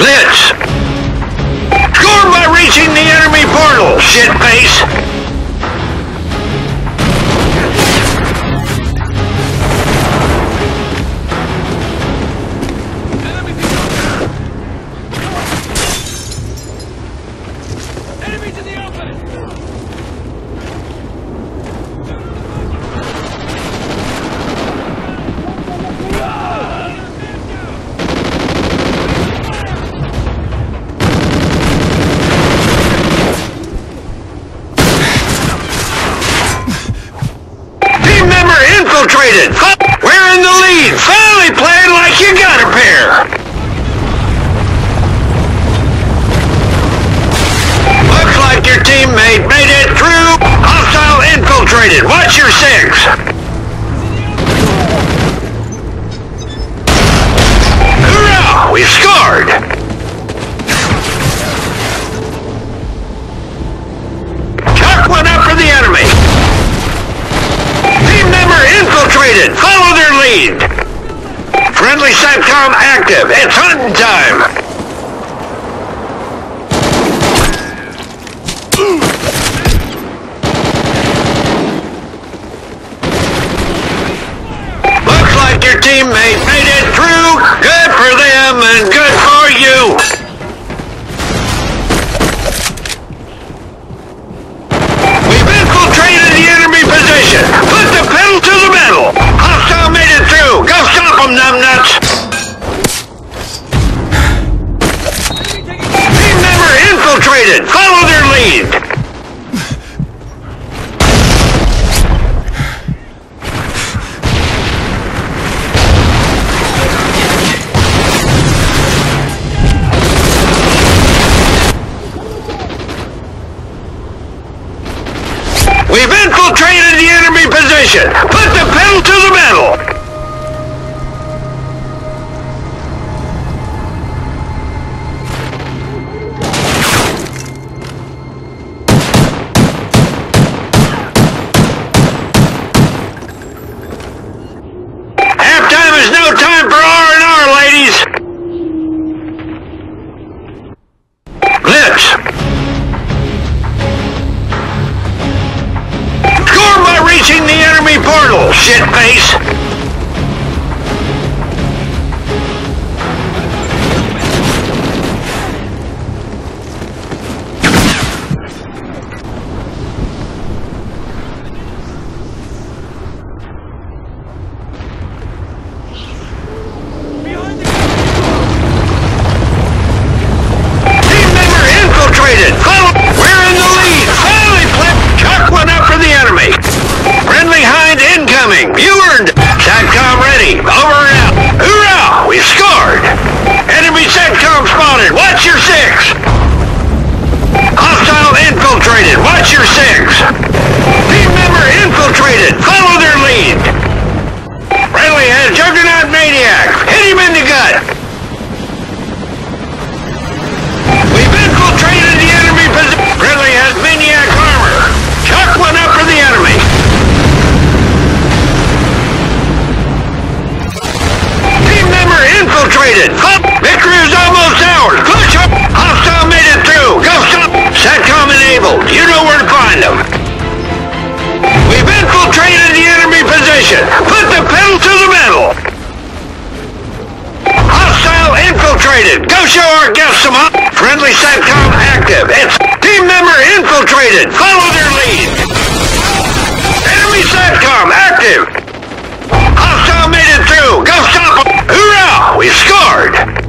Blitz! Score by reaching the enemy portal, shitface! infiltrated! Friendly SATCOM active. It's hunting time. Looks like your teammate We've infiltrated the enemy position. Put the pedal to the metal. portal, shitface! infiltrated. Go show our guests some up. Friendly SATCOM active. It's team member infiltrated. Follow their lead. Enemy SATCOM active. Hostile made it through. Go stop them. Hoorah! We scored.